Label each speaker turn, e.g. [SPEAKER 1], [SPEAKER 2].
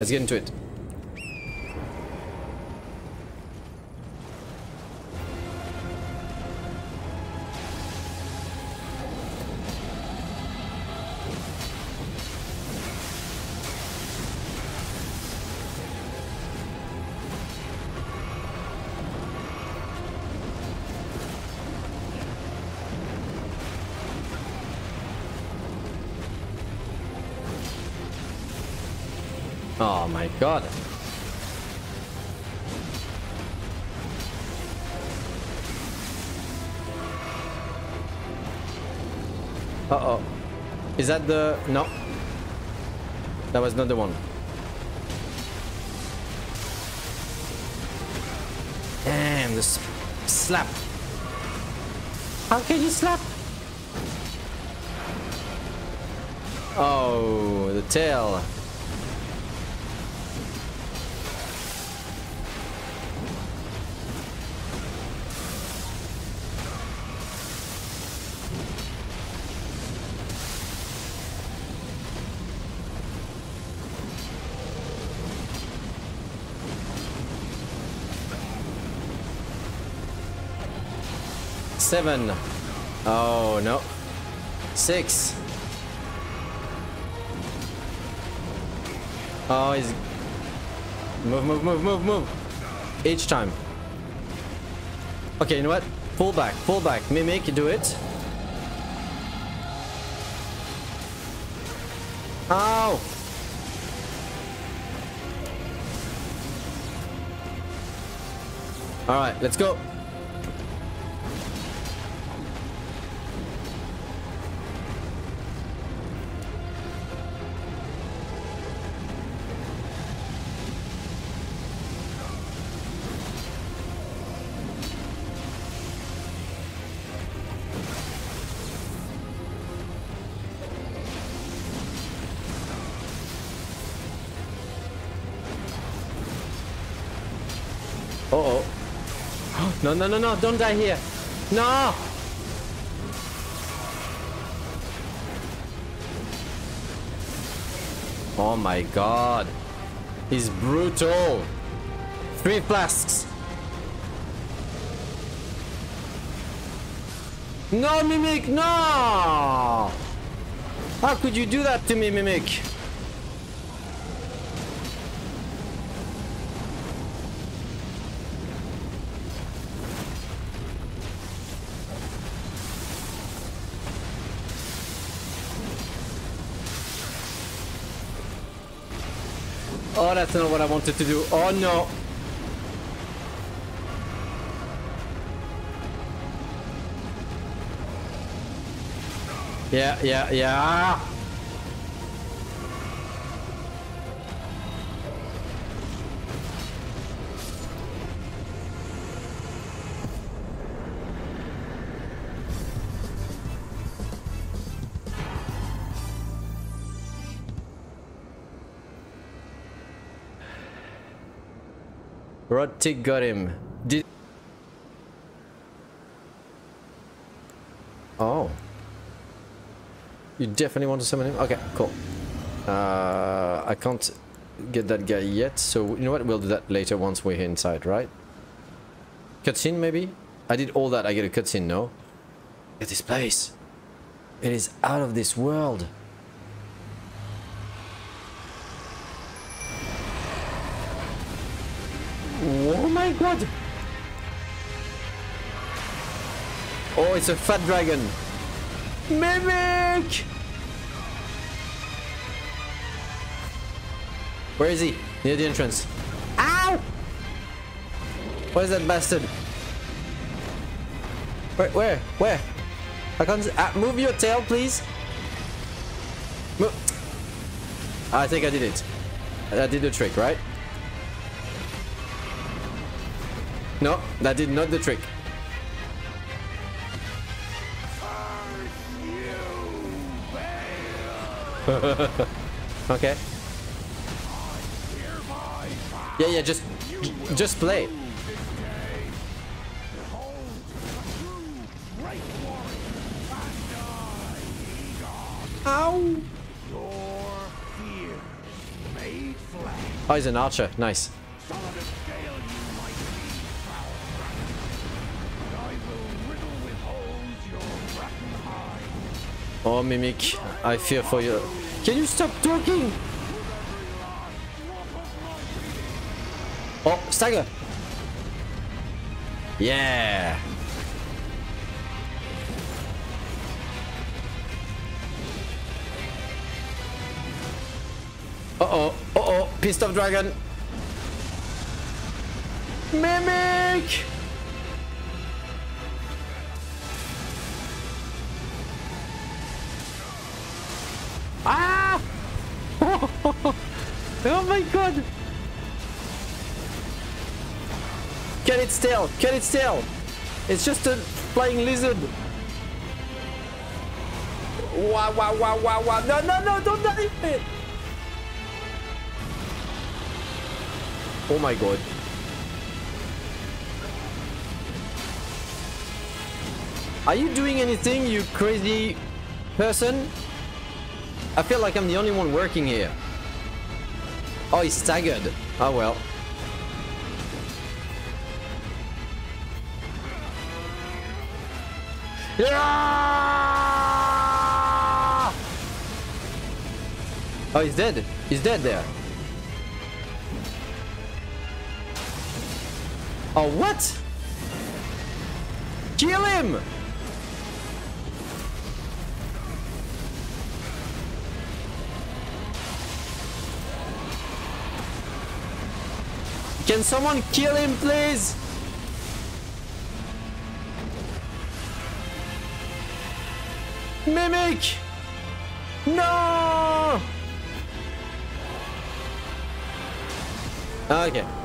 [SPEAKER 1] Let's get into it. Oh my god. Uh-oh. Is that the... No. That was not the one. Damn, the slap. How can you slap? Oh, the tail. Seven. Oh, no. Six. Oh, he's... Move, move, move, move, move. Each time. Okay, you know what? Pull back, pull back. Mimic, do it. Ow! Alright, let's go. No, no, no, no, don't die here. No! Oh my god. He's brutal. Three flasks. No, Mimic, no! How could you do that to me, Mimic? Oh, that's not what I wanted to do. Oh, no. Yeah, yeah, yeah. Rod Tick got him. Did Oh. You definitely want to summon him? Okay, cool. Uh, I can't get that guy yet, so you know what? We'll do that later once we're inside, right? Cutscene, maybe? I did all that, I get a cutscene, no? Look at this place. It is out of this world. Oh god! Oh, it's a fat dragon! Mimic! Where is he? Near the entrance. Ow! Where's that bastard? Where? Where? Where? I can't. Uh, move your tail, please. Move. I think I did it. I did the trick, right? No, that did not the trick. okay. Yeah, yeah, just just play. Ow!
[SPEAKER 2] Your fear made.
[SPEAKER 1] Oh, he's an archer. Nice. Oh, Mimic, I fear for you. Can you stop talking? Oh, stagger. Yeah. Uh-oh, uh-oh, pissed off dragon. Mimic! Oh my god! Get it still! Get it still! It's just a flying lizard! Wow, wow, wow, wow, wow! No, no, no! Don't die! Oh my god. Are you doing anything, you crazy person? I feel like I'm the only one working here. Oh, he's staggered. Oh well. Yeah! Oh, he's dead. He's dead there. Oh, what? Kill him! Can someone kill him, please? Mimic! No! Okay.